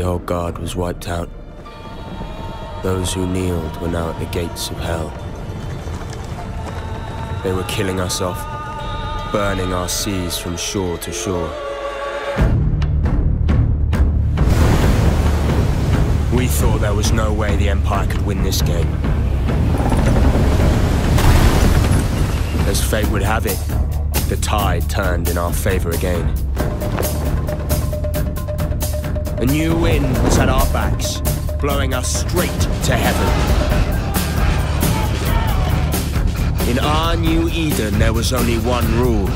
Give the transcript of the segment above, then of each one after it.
The old guard was wiped out. Those who kneeled were now at the gates of hell. They were killing us off, burning our seas from shore to shore. We thought there was no way the Empire could win this game. As fate would have it, the tide turned in our favor again. A new wind was at our backs, blowing us straight to heaven. In our new Eden, there was only one rule.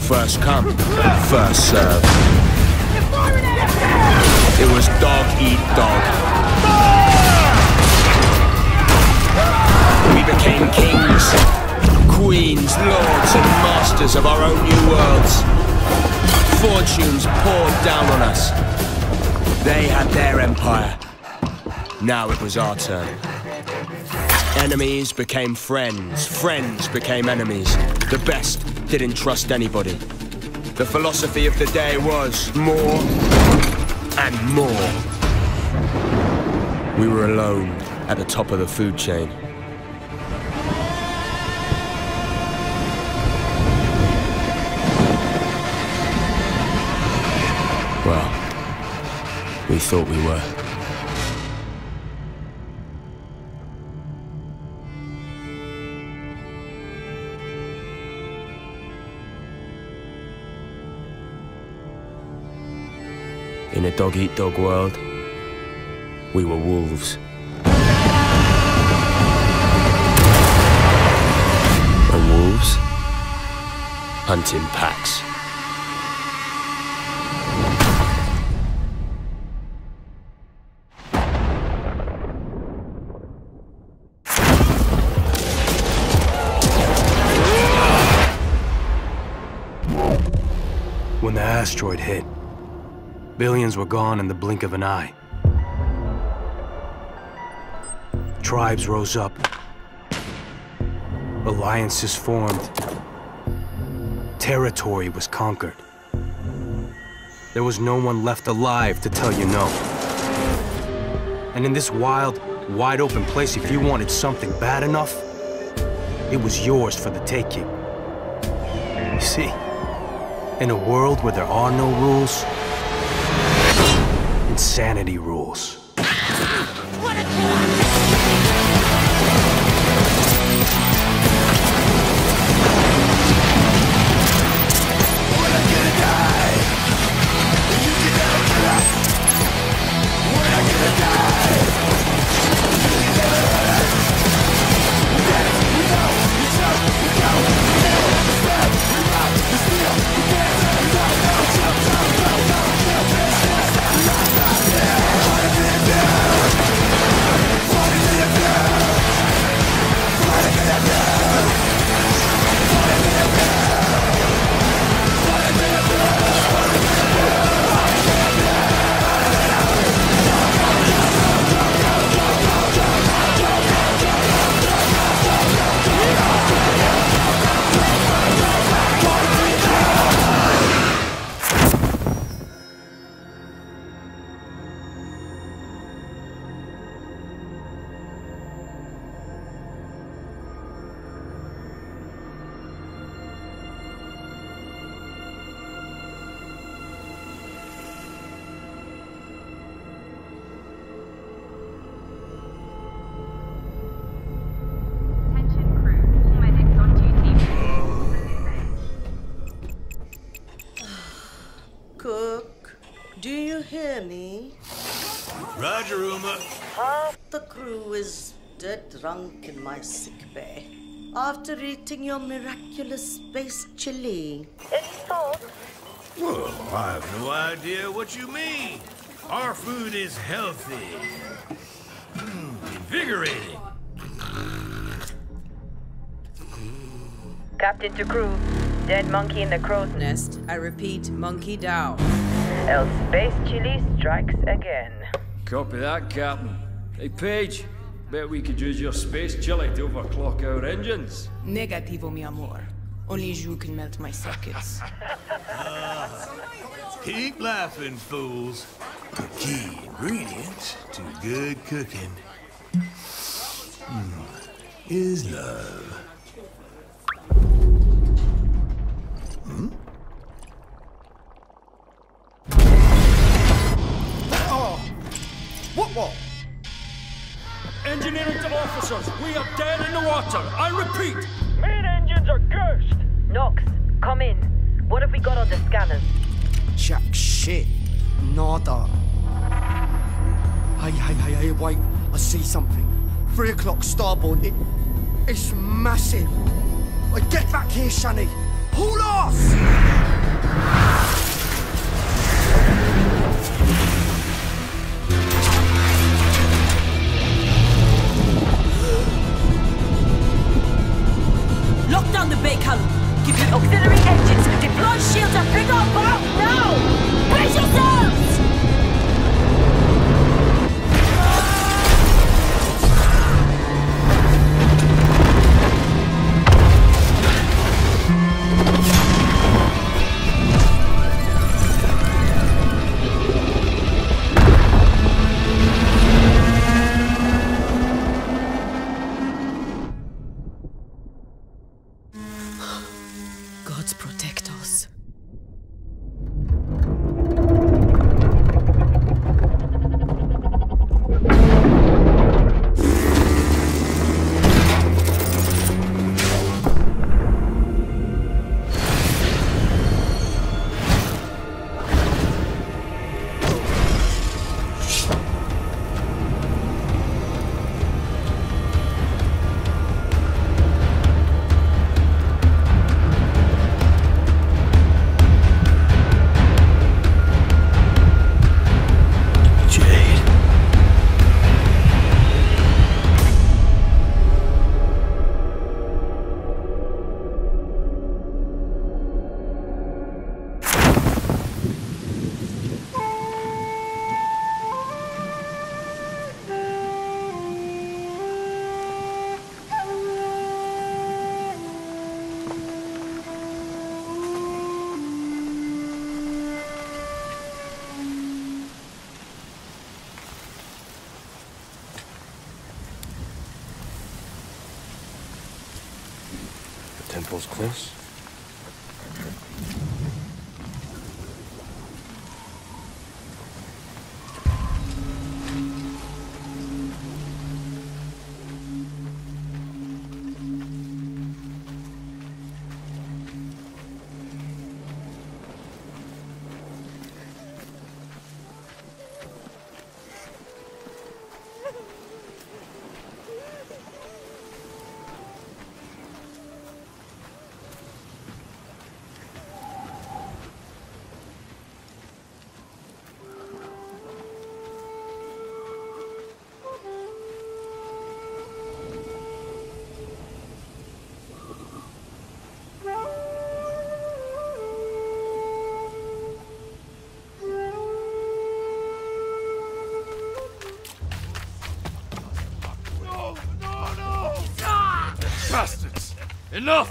First come, first serve. It was dog eat dog. We became kings, queens, lords, and masters of our own new worlds. Fortunes poured down on us. They had their empire. Now it was our turn. Enemies became friends. Friends became enemies. The best didn't trust anybody. The philosophy of the day was more and more. We were alone at the top of the food chain. We thought we were. In a dog eat dog world, we were wolves. And wolves hunt in packs. When the asteroid hit, billions were gone in the blink of an eye. Tribes rose up. Alliances formed. Territory was conquered. There was no one left alive to tell you no. And in this wild, wide open place, if you wanted something bad enough, it was yours for the taking. You see, in a world where there are no rules, insanity rules. Attention my sick bay after eating your miraculous space chili. Any thoughts? Well, I have no idea what you mean. Our food is healthy, Mm, invigorating. Captain to crew. Dead monkey in the crow's Nest. I repeat, monkey down. El Space Chili strikes again. Copy that, Captain. Hey, Paige. Bet we could use your space chili to overclock our engines. Negativo, mi amor. Only you can melt my sockets. Keep laughing, fools. The key ingredient to good cooking hmm, is love. Hmm? Oh! What, what? Engineering to officers, we are dead in the water. I repeat. Main engines are cursed. Nox, come in. What have we got on the scanners? Jack shit. Nada. Hey, hey, hey, hey, wait. I see something. Three o'clock starboard. It, it's massive. I get back here, Shani. Pull off! Temple's close. Enough!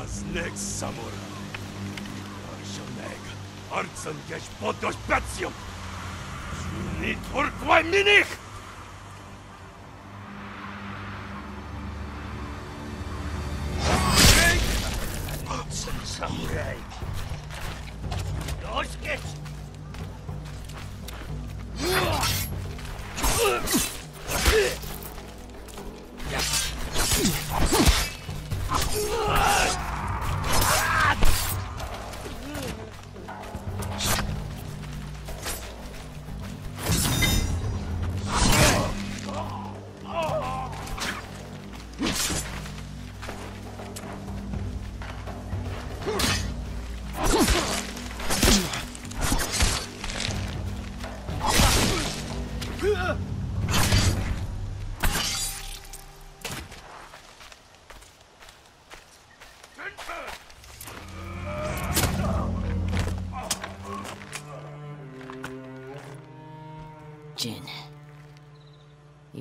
As next samurai, Arshaneg, Artsan Geshpodosh Batsium! You need work by Minich!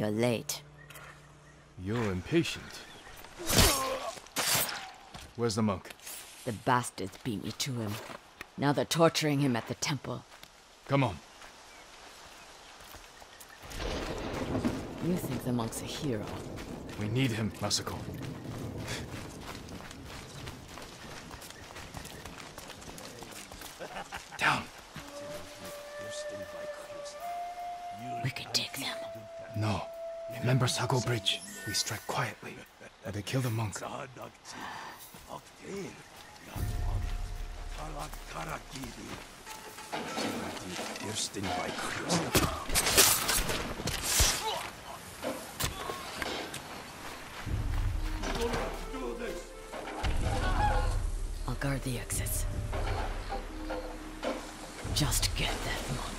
You're late. You're impatient. Where's the monk? The bastards beat me to him. Now they're torturing him at the temple. Come on. You think the monk's a hero. We need him, Masako. Remember Sago Bridge? We strike quietly. Or they kill the monk. I'll guard the exits. Just get that monk.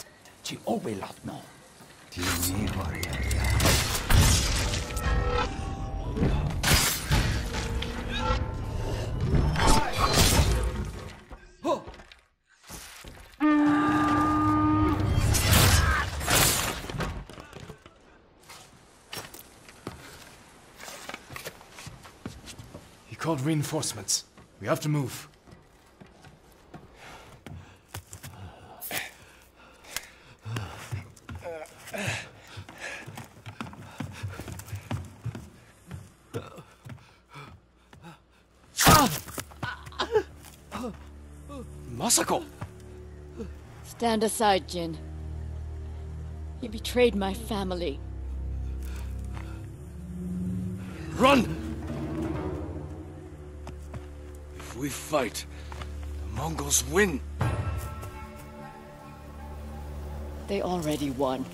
He called reinforcements. We have to move. Masako! Stand aside, Jin. You betrayed my family. Run! If we fight, the Mongols win. They already won.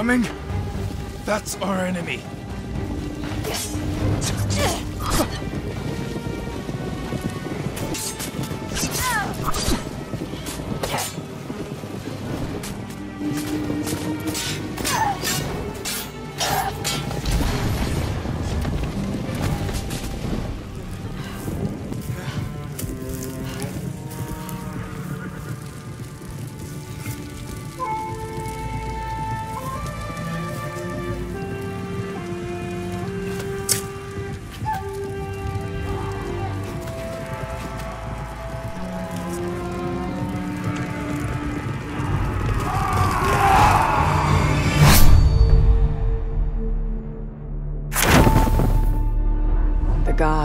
Coming? That's our enemy.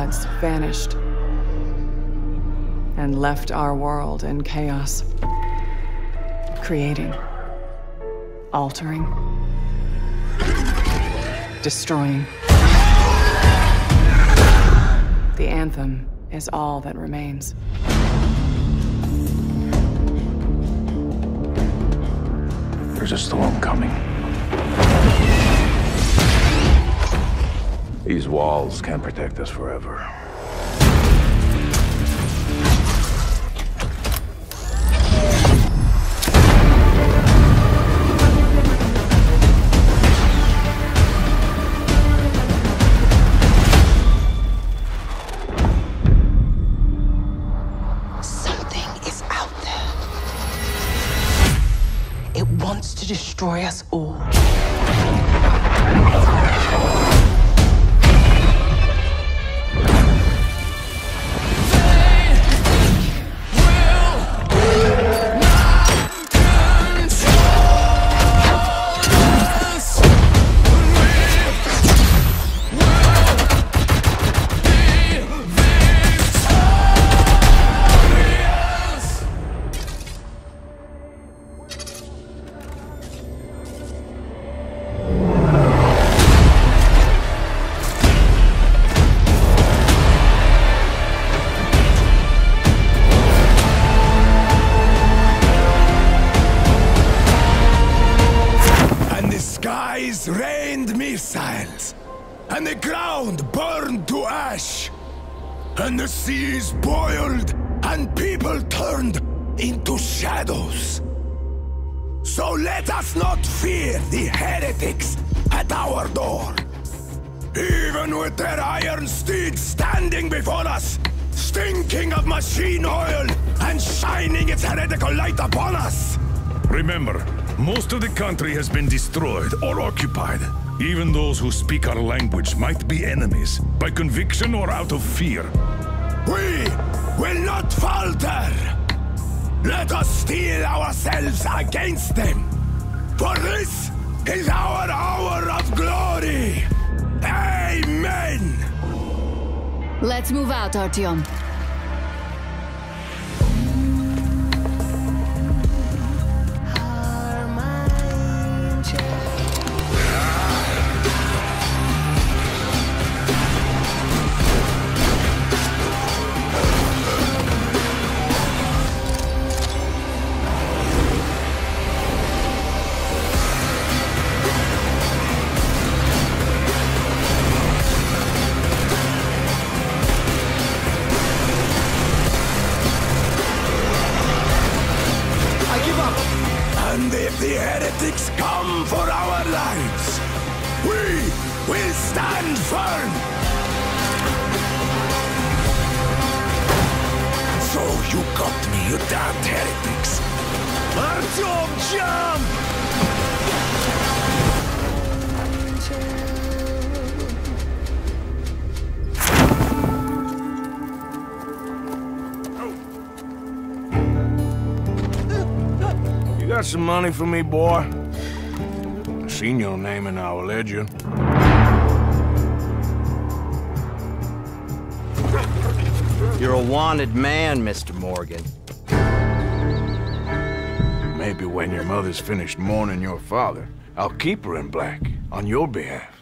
Gods vanished and left our world in chaos. Creating, altering, destroying. The anthem is all that remains. There's a storm coming. These walls can't protect us forever. Something is out there. It wants to destroy us all. Might be enemies, by conviction or out of fear. We will not falter. Let us steel ourselves against them. For this is our hour of glory. Amen. Let's move out, Artyom. Got some money for me, boy? I seen your name in our ledger. You're a wanted man, Mr. Morgan. Maybe when your mother's finished mourning your father, I'll keep her in black on your behalf.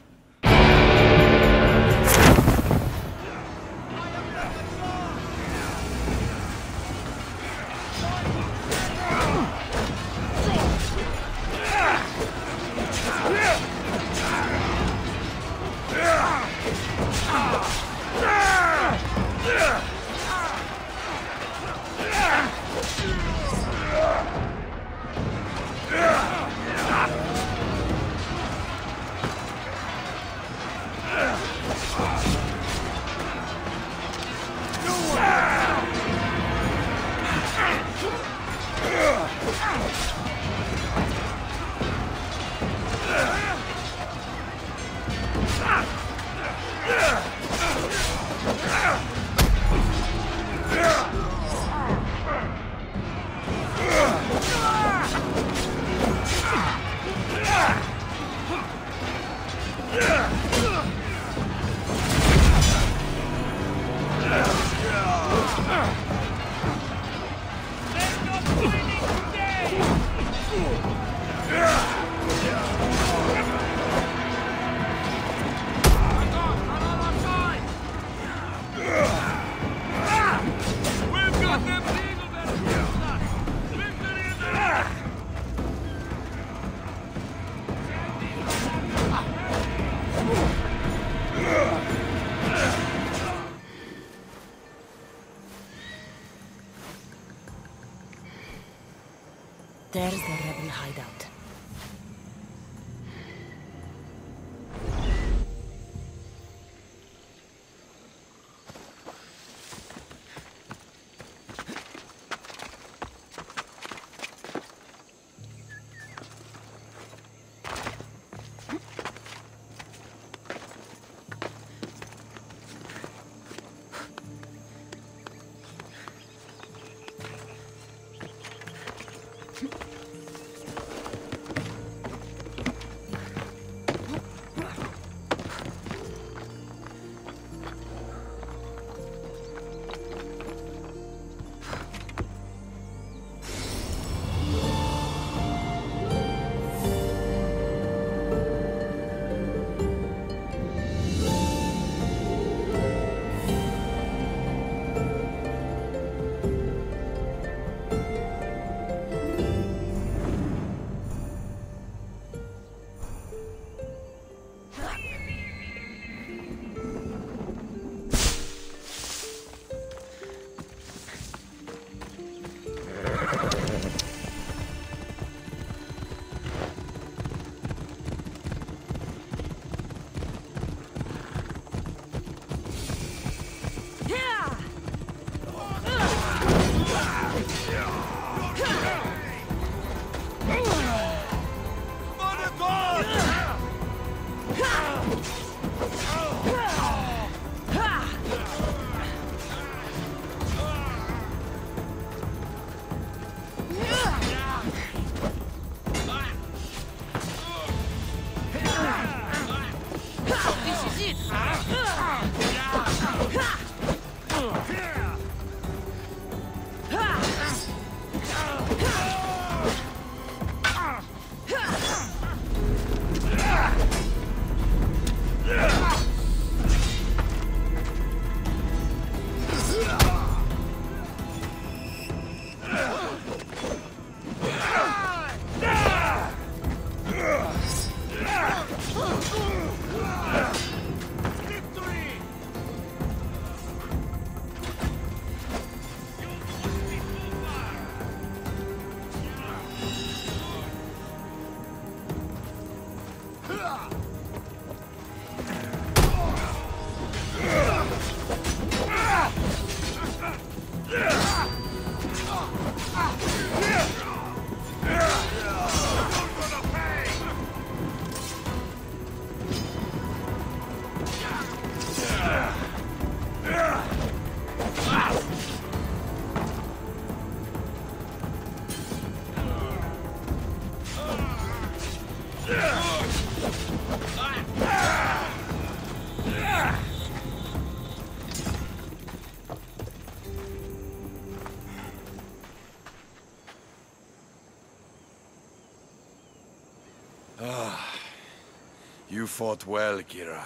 You fought well, Kyra.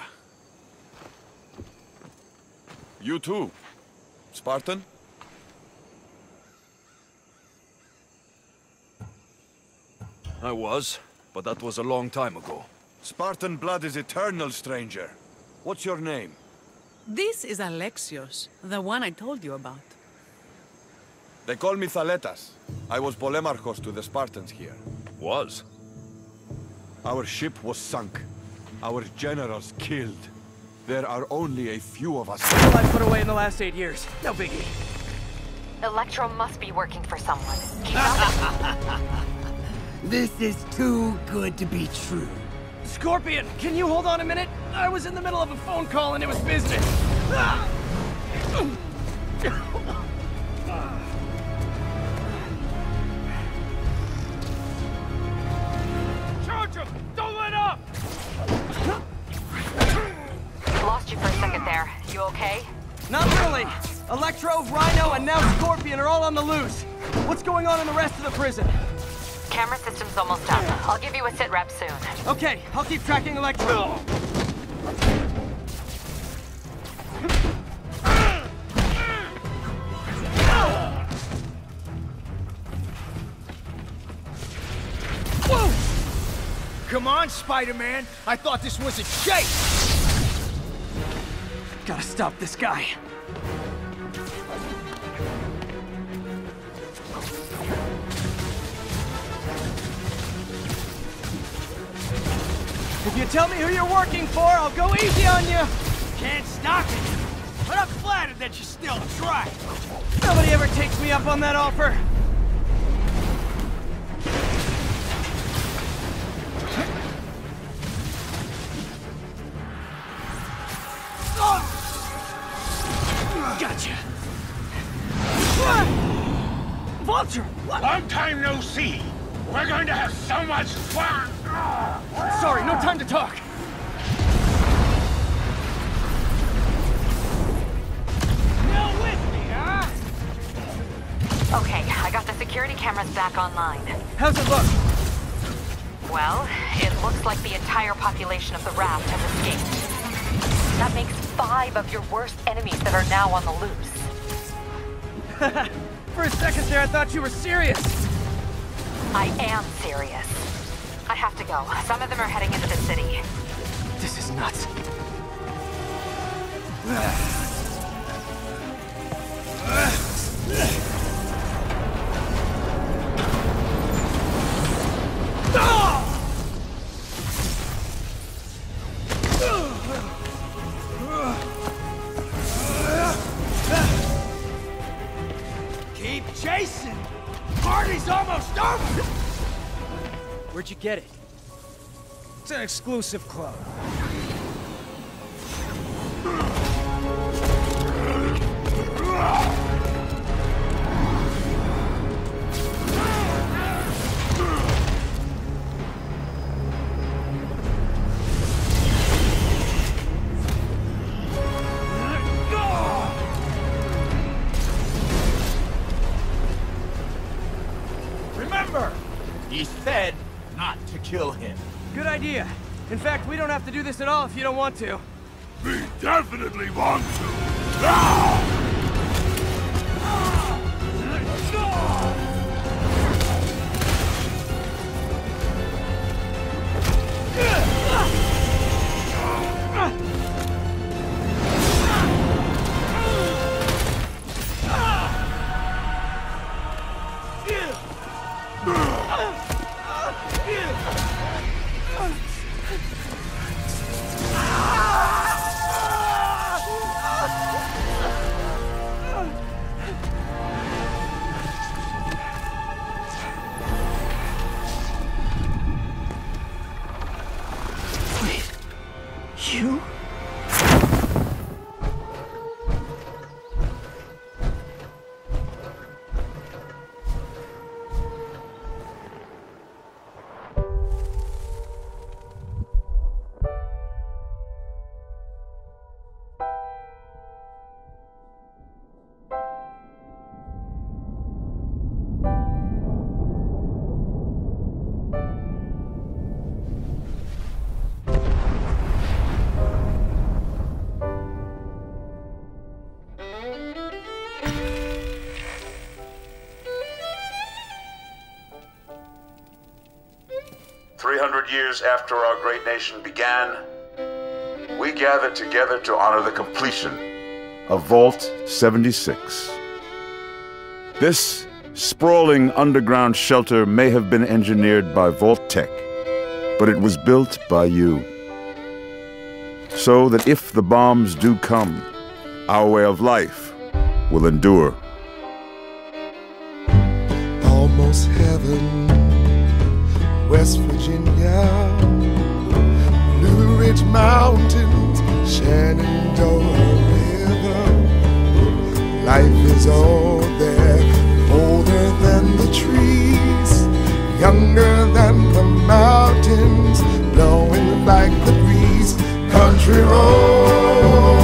You too, Spartan? I was, but that was a long time ago. Spartan blood is eternal, stranger. What's your name? This is Alexios, the one I told you about. They call me Thaletas. I was Polemarchos to the Spartans here. Was? Our ship was sunk. Our generals killed. There are only a few of us. All I put away in the last eight years. No biggie. Electro must be working for someone. This is too good to be true. Scorpion, can you hold on a minute? I was in the middle of a phone call and it was business. Ah! The rest of the prison? Camera system's almost up. I'll give you a sit rep soon. Okay, I'll keep tracking Electro. Come on, Spider-Man. I thought this was a chase. Gotta stop this guy. You tell me who you're working for, I'll go easy on you. Can't stop it. But I'm flattered that you still try. Nobody ever takes me up on that offer. Gotcha. Vulture! Long time no see. We're going to have so much fun. Sorry, no time to talk. Still with me, huh? Okay, I got the security cameras back online. How's it look? Well, it looks like the entire population of the raft has escaped. That makes five of your worst enemies that are now on the loose. For a second there, I thought you were serious. I am serious. I have to go. Some of them are heading into the city. This is nuts. Keep Where'd you get it? It's an exclusive club. In fact, we don't have to do this at all if you don't want to. We definitely want to. Ah! Hundred years after our great nation began, we gather together to honor the completion of Vault 76. This sprawling underground shelter may have been engineered by Vault-Tec, but it was built by you. So that if the bombs do come, our way of life will endure. Almost heaven. West Virginia, Blue Ridge Mountains, Shenandoah River. Life is all there, older than the trees, younger than the mountains, blowing like the breeze. Country roads,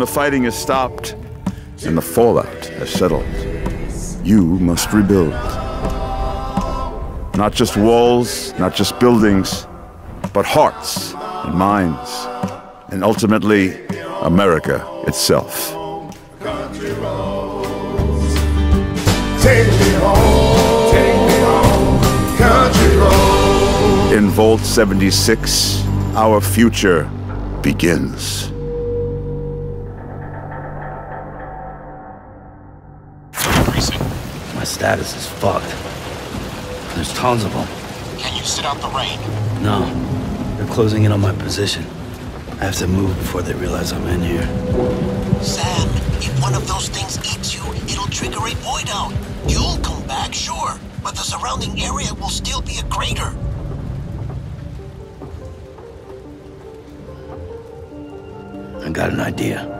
the fighting is stopped and the fallout has settled, you must rebuild. Not just walls, not just buildings, but hearts and minds, and ultimately, America itself. Take me home, take me home, country road. In Vault 76, our future begins. Status is fucked. There's tons of them. Can you sit out the rain? No, they're closing in on my position. I have to move before they realize I'm in here. Sam, if one of those things eats you, it'll trigger a void out. You'll come back, sure, but the surrounding area will still be a crater. I got an idea.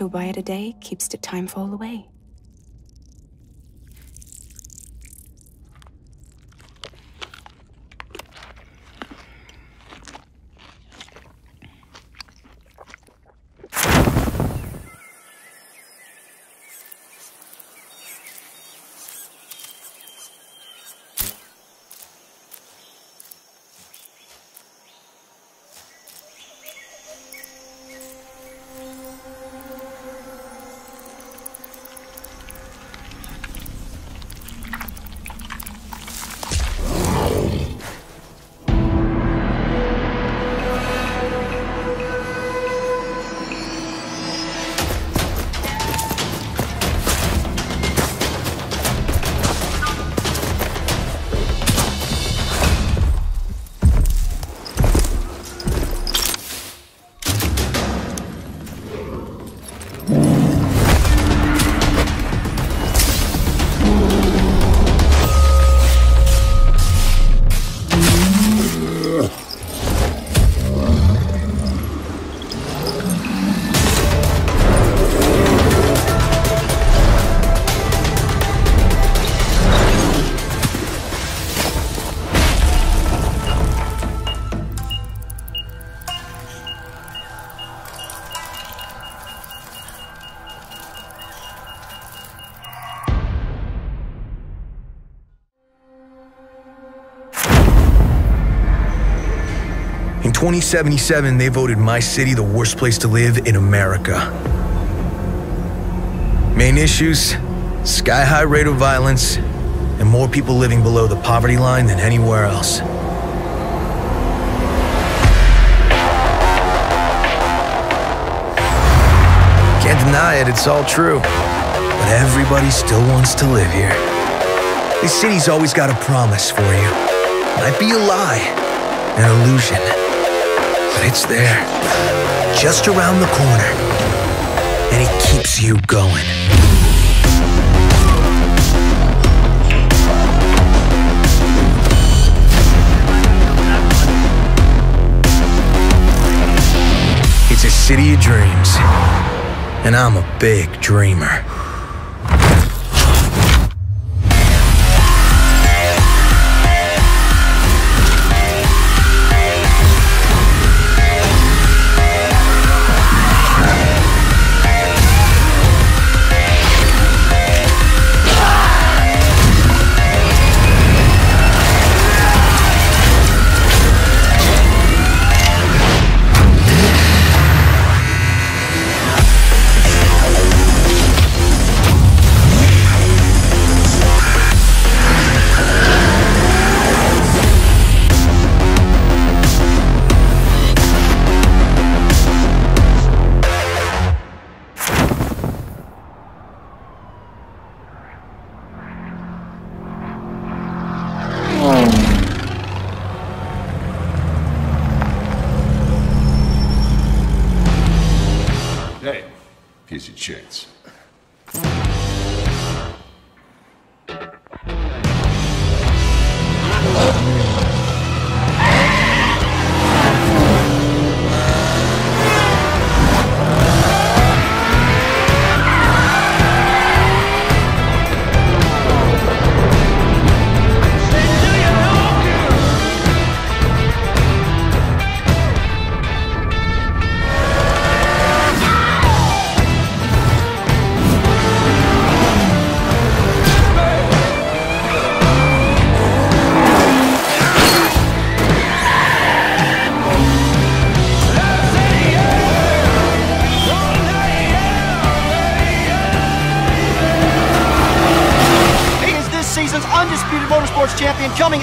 A cryptobiote a day keeps the Timefall away. 2077, they voted my city the worst place to live in America. Main issues sky high rate of violence, and more people living below the poverty line than anywhere else. Can't deny it, it's all true. But everybody still wants to live here. This city's always got a promise for you. Might be a lie, an illusion, but it's there, just around the corner. And it keeps you going. It's a city of dreams, and I'm a big dreamer.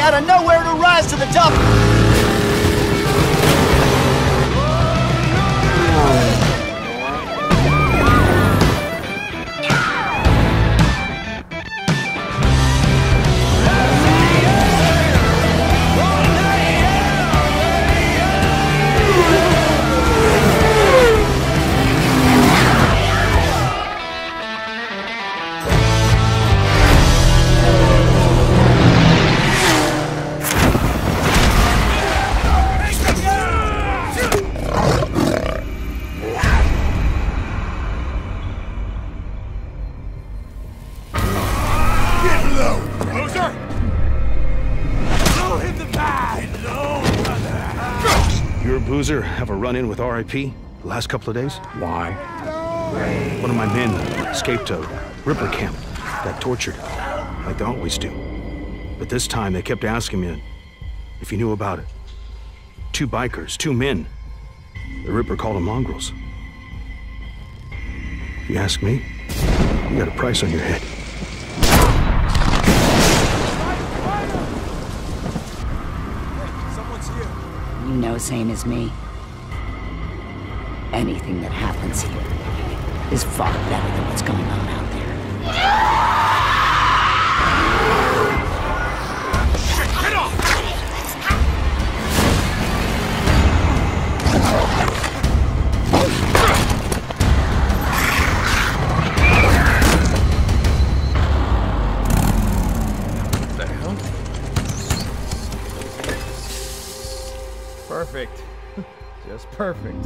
Champion coming Boozer have a run-in with RIP the last couple of days? Why? One of my men escaped a Ripper camp, got tortured, like they always do. But this time they kept asking me if you knew about it. Two bikers, two men. The Ripper called them mongrels. If you ask me, you got a price on your head. You know same as me. Anything that happens here is far better than what's going on out there. perfect.